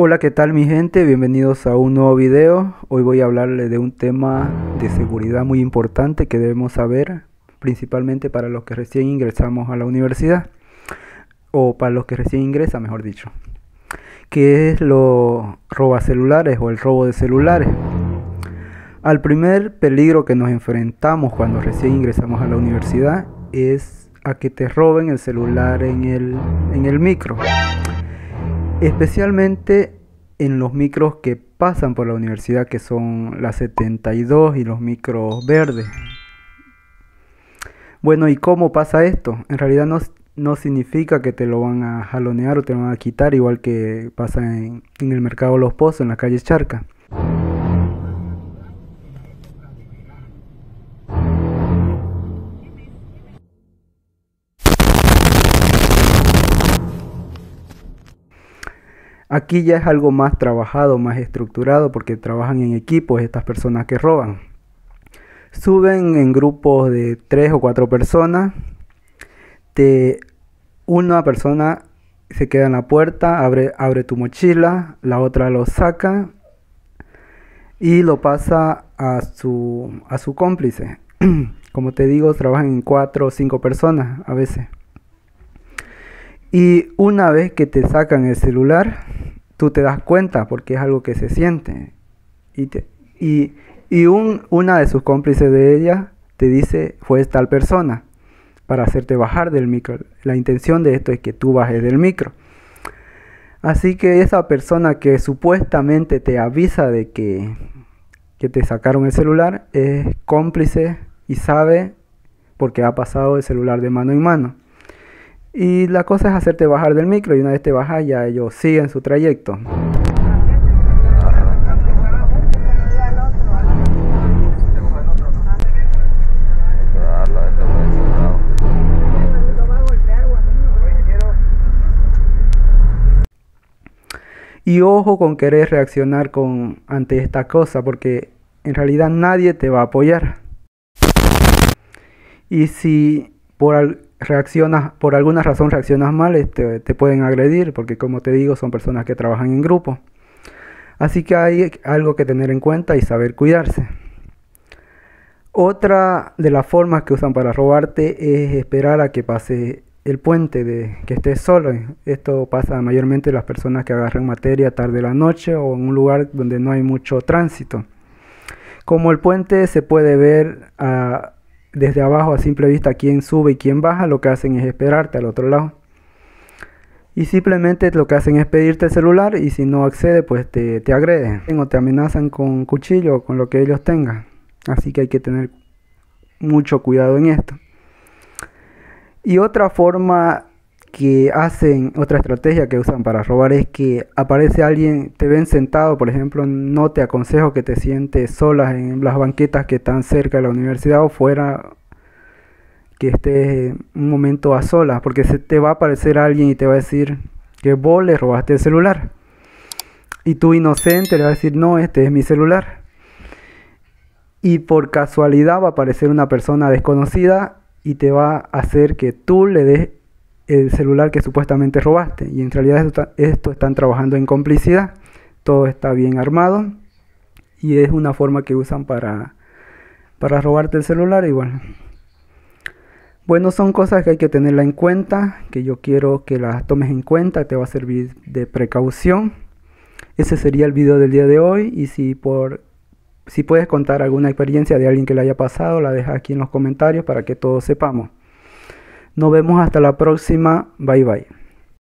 Hola, ¿qué tal mi gente? Bienvenidos a un nuevo video. Hoy voy a hablarles de un tema de seguridad muy importante que debemos saber, principalmente para los que recién ingresamos a la universidad, o para los que recién ingresan, mejor dicho, que es lo roba celulares o el robo de celulares. Al primer peligro que nos enfrentamos cuando recién ingresamos a la universidad es a que te roben el celular en el, en el micro especialmente en los micros que pasan por la universidad, que son las 72 y los micros verdes. Bueno, ¿y cómo pasa esto? En realidad no, no significa que te lo van a jalonear o te lo van a quitar, igual que pasa en, en el mercado Los Pozos, en la calle Charca. Aquí ya es algo más trabajado, más estructurado, porque trabajan en equipos estas personas que roban. Suben en grupos de tres o cuatro personas. Te, una persona se queda en la puerta, abre, abre tu mochila, la otra lo saca y lo pasa a su, a su cómplice. Como te digo, trabajan en cuatro o cinco personas a veces. Y una vez que te sacan el celular, tú te das cuenta porque es algo que se siente. Y, y, y un, una de sus cómplices de ella te dice, fue tal persona, para hacerte bajar del micro. La intención de esto es que tú bajes del micro. Así que esa persona que supuestamente te avisa de que, que te sacaron el celular es cómplice y sabe porque ha pasado el celular de mano en mano. Y la cosa es hacerte bajar del micro y una vez te bajas ya ellos siguen su trayecto. Y ojo con querer reaccionar con, ante esta cosa, porque en realidad nadie te va a apoyar. Y si por, reaccionas, por alguna razón reaccionas mal, este, te pueden agredir, porque como te digo, son personas que trabajan en grupo. Así que hay algo que tener en cuenta y saber cuidarse. Otra de las formas que usan para robarte es esperar a que pase el puente, de que estés solo. Esto pasa mayormente las personas que agarran materia tarde la noche o en un lugar donde no hay mucho tránsito. Como el puente se puede ver a, desde abajo a simple vista quién sube y quién baja, lo que hacen es esperarte al otro lado. Y simplemente lo que hacen es pedirte el celular y si no accede pues te, te agreden o te amenazan con cuchillo o con lo que ellos tengan. Así que hay que tener mucho cuidado en esto. Y otra forma que hacen, otra estrategia que usan para robar es que aparece alguien, te ven sentado, por ejemplo, no te aconsejo que te sientes sola en las banquetas que están cerca de la universidad o fuera, que estés un momento a solas, porque se te va a aparecer alguien y te va a decir que vos le robaste el celular. Y tú inocente le vas a decir, no, este es mi celular. Y por casualidad va a aparecer una persona desconocida y te va a hacer que tú le des el celular que supuestamente robaste. Y en realidad esto, están trabajando en complicidad. Todo está bien armado. Y es una forma que usan para, para robarte el celular igual. Bueno, son cosas que hay que tenerla en cuenta, que yo quiero que las tomes en cuenta, te va a servir de precaución. Ese sería el video del día de hoy y si por si puedes contar alguna experiencia de alguien que le haya pasado, la deja aquí en los comentarios para que todos sepamos. Nos vemos hasta la próxima. Bye bye.